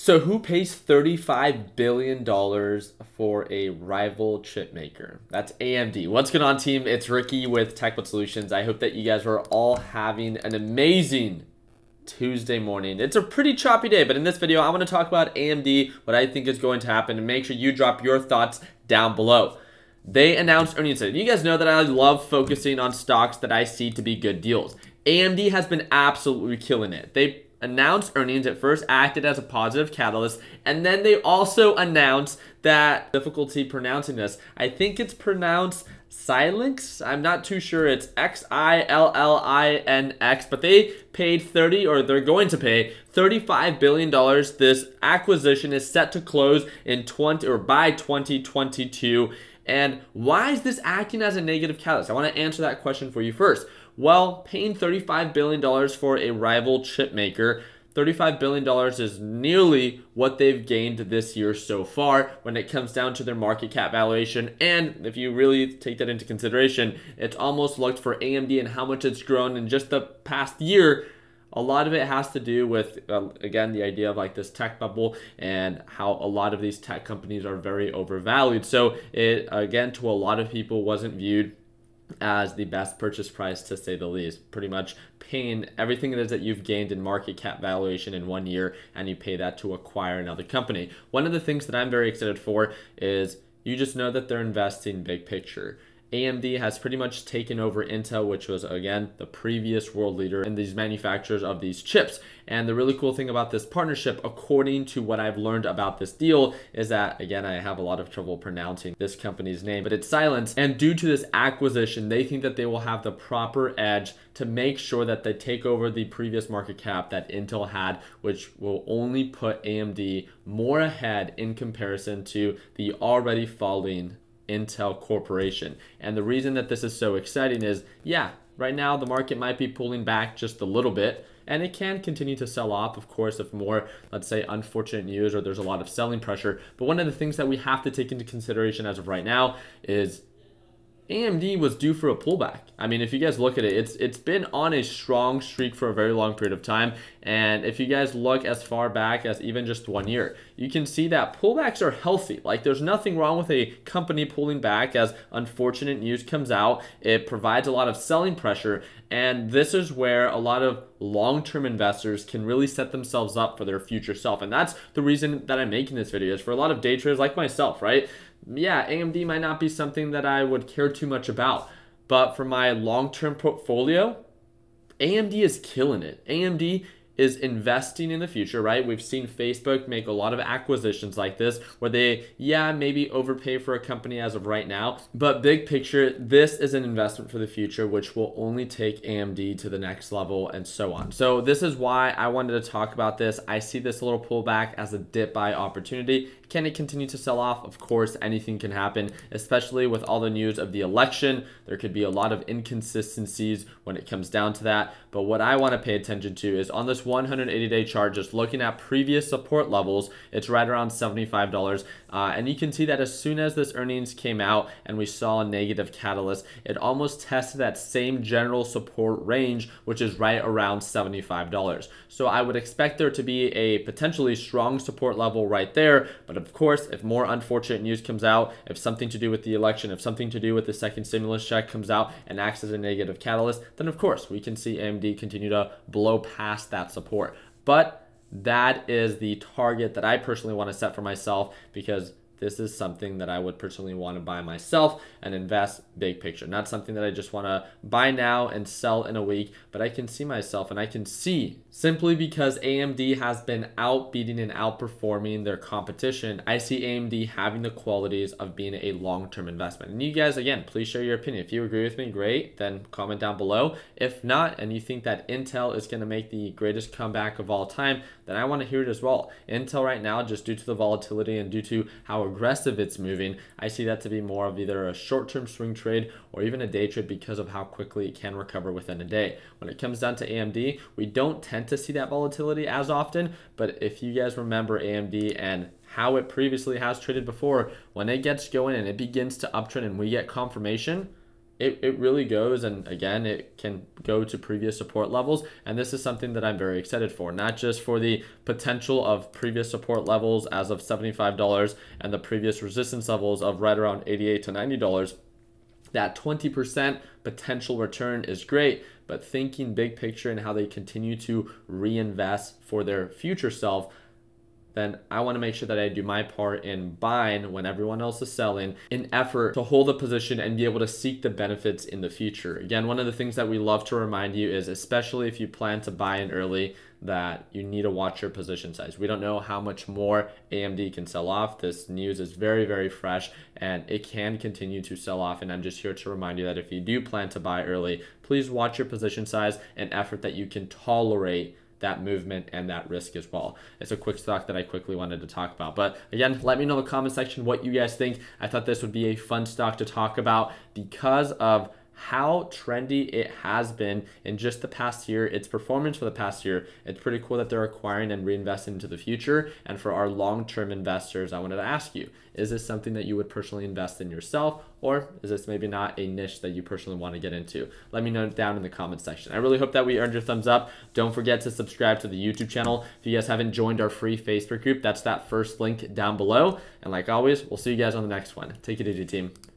So, who pays $35 billion for a rival chip maker? That's AMD. What's going on, team? It's Ricky with TechBud Solutions. I hope that you guys are all having an amazing Tuesday morning. It's a pretty choppy day, but in this video, I want to talk about AMD, what I think is going to happen, and make sure you drop your thoughts down below. They announced earnings today. You guys know that I love focusing on stocks that I see to be good deals. AMD has been absolutely killing it. They announced earnings at first acted as a positive catalyst and then they also announced that difficulty pronouncing this i think it's pronounced Xilinx. I'm not too sure. It's X I L L I N X, but they paid 30 or they're going to pay 35 billion dollars. This acquisition is set to close in 20 or by 2022. And why is this acting as a negative catalyst? I want to answer that question for you first. Well, paying $35 billion for a rival chip maker, $35 billion is nearly what they've gained this year so far when it comes down to their market cap valuation. And if you really take that into consideration, it's almost looked for AMD and how much it's grown in just the past year. A lot of it has to do with, uh, again, the idea of like this tech bubble and how a lot of these tech companies are very overvalued. So it, again, to a lot of people wasn't viewed as the best purchase price to say the least. Pretty much paying everything it is that you've gained in market cap valuation in one year and you pay that to acquire another company. One of the things that I'm very excited for is you just know that they're investing big picture. AMD has pretty much taken over Intel, which was again the previous world leader in these manufacturers of these chips. And the really cool thing about this partnership, according to what I've learned about this deal, is that again, I have a lot of trouble pronouncing this company's name, but it's Silence. And due to this acquisition, they think that they will have the proper edge to make sure that they take over the previous market cap that Intel had, which will only put AMD more ahead in comparison to the already falling Intel Corporation. And the reason that this is so exciting is, yeah, right now the market might be pulling back just a little bit, and it can continue to sell off, of course, if more, let's say, unfortunate news or there's a lot of selling pressure. But one of the things that we have to take into consideration as of right now is AMD was due for a pullback. I mean, if you guys look at it, it's it's been on a strong streak for a very long period of time. And if you guys look as far back as even just one year, you can see that pullbacks are healthy. Like there's nothing wrong with a company pulling back as unfortunate news comes out. It provides a lot of selling pressure. And this is where a lot of long-term investors can really set themselves up for their future self. And that's the reason that I'm making this video is for a lot of day traders like myself, right? yeah, AMD might not be something that I would care too much about. But for my long term portfolio, AMD is killing it. AMD is investing in the future, right? We've seen Facebook make a lot of acquisitions like this where they, yeah, maybe overpay for a company as of right now, but big picture, this is an investment for the future, which will only take AMD to the next level and so on. So, this is why I wanted to talk about this. I see this little pullback as a dip buy opportunity. Can it continue to sell off? Of course, anything can happen, especially with all the news of the election. There could be a lot of inconsistencies when it comes down to that. But what I want to pay attention to is on this 180 day chart, just looking at previous support levels, it's right around $75. Uh, and you can see that as soon as this earnings came out and we saw a negative catalyst, it almost tested that same general support range, which is right around $75. So I would expect there to be a potentially strong support level right there. But of course, if more unfortunate news comes out, if something to do with the election, if something to do with the second stimulus check comes out and acts as a negative catalyst, then of course we can see AMD continue to blow past that support. But that is the target that I personally want to set for myself because this is something that I would personally want to buy myself and invest big picture. Not something that I just want to buy now and sell in a week, but I can see myself and I can see simply because AMD has been outbeating and outperforming their competition. I see AMD having the qualities of being a long term investment. And you guys, again, please share your opinion. If you agree with me, great, then comment down below. If not, and you think that Intel is going to make the greatest comeback of all time, then I want to hear it as well. Intel right now, just due to the volatility and due to how aggressive it's moving, I see that to be more of either a short term swing trade or even a day trade because of how quickly it can recover within a day. When it comes down to AMD, we don't tend to see that volatility as often, but if you guys remember AMD and how it previously has traded before, when it gets going and it begins to uptrend and we get confirmation, it, it really goes and again it can go to previous support levels and this is something that i'm very excited for not just for the potential of previous support levels as of $75 and the previous resistance levels of right around 88 to $90 that 20% potential return is great, but thinking big picture and how they continue to reinvest for their future self, then I want to make sure that I do my part in buying when everyone else is selling in effort to hold a position and be able to seek the benefits in the future. Again, one of the things that we love to remind you is especially if you plan to buy in early, that you need to watch your position size. We don't know how much more AMD can sell off. This news is very, very fresh and it can continue to sell off. And I'm just here to remind you that if you do plan to buy early, please watch your position size and effort that you can tolerate that movement and that risk as well. It's a quick stock that I quickly wanted to talk about. But again, let me know in the comment section what you guys think. I thought this would be a fun stock to talk about because of how trendy it has been in just the past year, its performance for the past year. It's pretty cool that they're acquiring and reinvesting into the future. And for our long term investors, I wanted to ask you is this something that you would personally invest in yourself, or is this maybe not a niche that you personally want to get into? Let me know down in the comment section. I really hope that we earned your thumbs up. Don't forget to subscribe to the YouTube channel. If you guys haven't joined our free Facebook group, that's that first link down below. And like always, we'll see you guys on the next one. Take it easy, team.